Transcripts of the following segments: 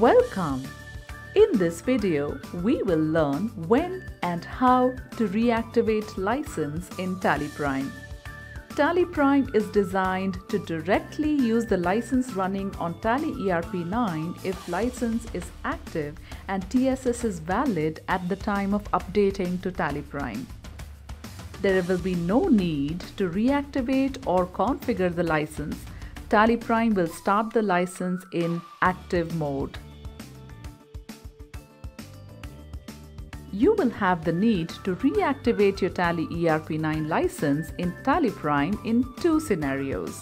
Welcome! In this video, we will learn when and how to reactivate license in TallyPrime. TallyPrime is designed to directly use the license running on Tally ERP9 if license is active and TSS is valid at the time of updating to TallyPrime. There will be no need to reactivate or configure the license TallyPrime will start the license in active mode. You will have the need to reactivate your Tally ERP9 license in Tally Prime in two scenarios.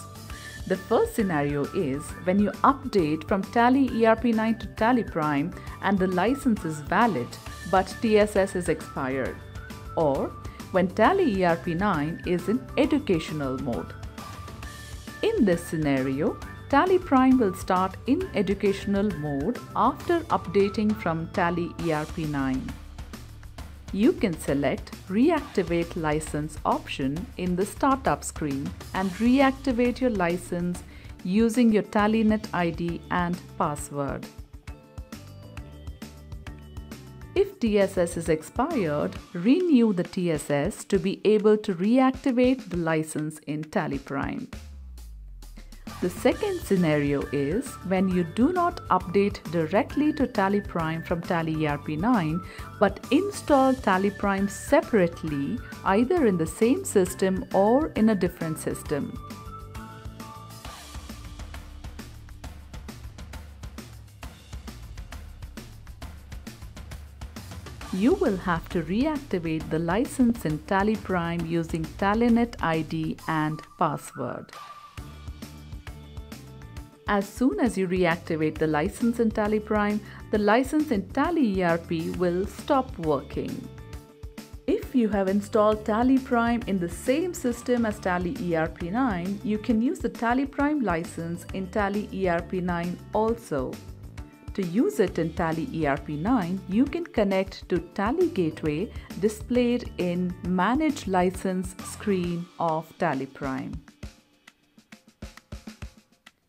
The first scenario is when you update from Tally ERP9 to Tally Prime and the license is valid but TSS is expired, or when Tally ERP9 is in educational mode. In this scenario, Tally Prime will start in educational mode after updating from Tally ERP9. You can select Reactivate License option in the Startup screen and reactivate your license using your TallyNet ID and password. If TSS is expired, renew the TSS to be able to reactivate the license in TallyPrime. The second scenario is when you do not update directly to TallyPrime from Tally ERP9 but install TallyPrime separately either in the same system or in a different system. You will have to reactivate the license in TallyPrime using TallyNet ID and password. As soon as you reactivate the license in TallyPrime, the license in Tally ERP will stop working. If you have installed TallyPrime in the same system as Tally ERP9, you can use the TallyPrime license in Tally ERP9 also. To use it in Tally ERP9, you can connect to Tally Gateway displayed in Manage License screen of TallyPrime.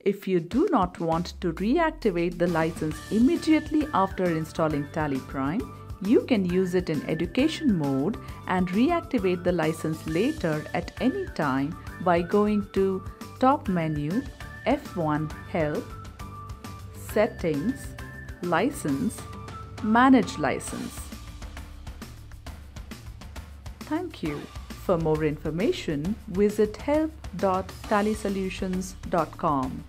If you do not want to reactivate the license immediately after installing TallyPrime, you can use it in education mode and reactivate the license later at any time by going to top menu, F1 Help, Settings, License, Manage License. Thank you. For more information, visit help.tallysolutions.com.